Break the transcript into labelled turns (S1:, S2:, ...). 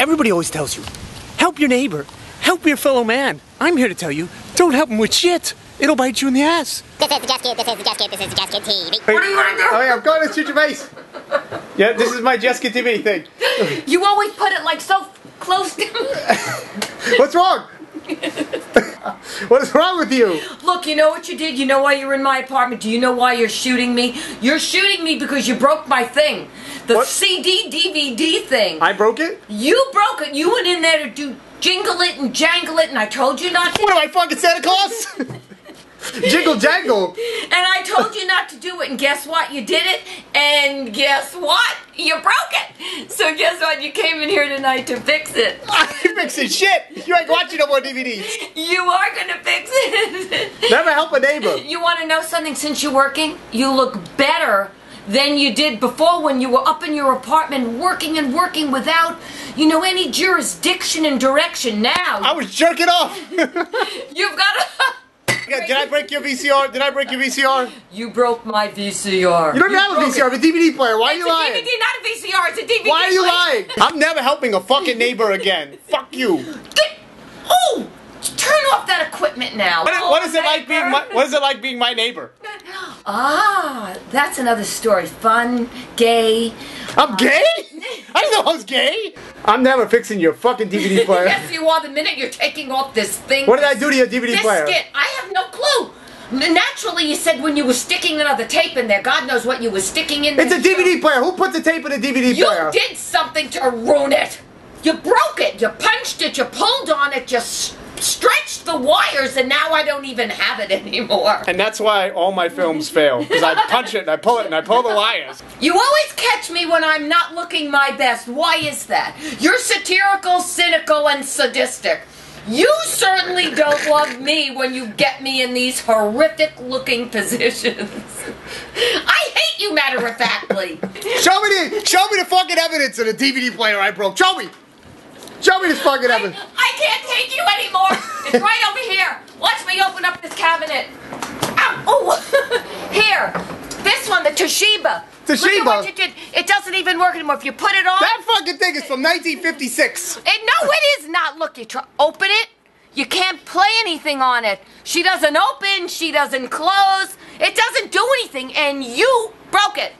S1: Everybody always tells you, help your neighbor, help your fellow man. I'm here to tell you, don't help him with shit. It'll bite you in the ass.
S2: This is the Jeskid, this is the Jeskid, this is the Jeskid TV.
S1: What are you gonna do? Oh yeah, I'm going to shoot your face. Yeah, this is my Jeskid TV thing.
S3: You always put it like so close to
S1: What's wrong? what is wrong with you?
S3: Look, you know what you did? You know why you're in my apartment? Do you know why you're shooting me? You're shooting me because you broke my thing. The
S1: What?
S3: CD DVD thing.
S1: I broke it?
S3: you broke it. You went in there to do jingle it and jangle it and I told you not to.
S1: What am I fucking Santa Claus? Jingle jangle.
S3: And I told you not to do it, and guess what? You did it, and guess what? You broke it. So guess what? You came in here tonight to fix it.
S1: I ain't fixing shit. You ain't watching no more DVDs.
S3: You are gonna fix it.
S1: Never help a neighbor.
S3: You want to know something? Since you're working, you look better than you did before when you were up in your apartment working and working without, you know, any jurisdiction and direction. Now
S1: I was jerking off.
S3: you've got to.
S1: Did I break your VCR? Did I break your VCR?
S3: You broke my VCR.
S1: You don't even have a VCR,
S3: it.
S1: A DVD player. Why are
S3: It's
S1: you
S3: a
S1: lying?
S3: DVD, not a VCR. It's a DVD.
S1: Why are you lying? I'm never helping a fucking neighbor again. Fuck you.
S3: Get, oh, turn off that equipment now.
S1: What, what is it oh, like being my, What is it like being my neighbor?
S3: Ah, that's another story. Fun, gay.
S1: I'm gay? I didn't know I was gay. I'm never fixing your fucking DVD player.
S3: Yes, you are. The minute you're taking off this thing.
S1: What did I do to your DVD
S3: this
S1: player?
S3: I have no clue. Naturally, you said when you were sticking another tape in there, God knows what you were sticking in
S1: It's a
S3: there.
S1: DVD player. Who put the tape in a DVD
S3: You
S1: player?
S3: You did something to ruin it. You broke it. You punched it. You pulled on it. You s- stretched the wires, and now I don't even have it anymore.
S1: And that's why all my films fail. Because I punch it and I pull it and I pull the wires.
S3: You always catch me when I'm not looking my best. Why is that? You're satirical, cynical, and sadistic. You certainly don't love me when you get me in these horrific looking positions. I hate you, matter of factly.
S1: Show me the show me the fucking evidence of the DVD player I broke. Show me. Show me this fucking
S3: I,
S1: evidence.
S3: I can't take you anymore. It's right over here. Watch me open up this cabinet. Ow. Oh, here. This one, the Toshiba.
S1: Toshiba?
S3: what you did. It doesn't even work anymore. If you put it on.
S1: That fucking thing is from 1956.
S3: And no, it is not. Look, you try open it. You can't play anything on it. She doesn't open. She doesn't close. It doesn't do anything, and you broke it.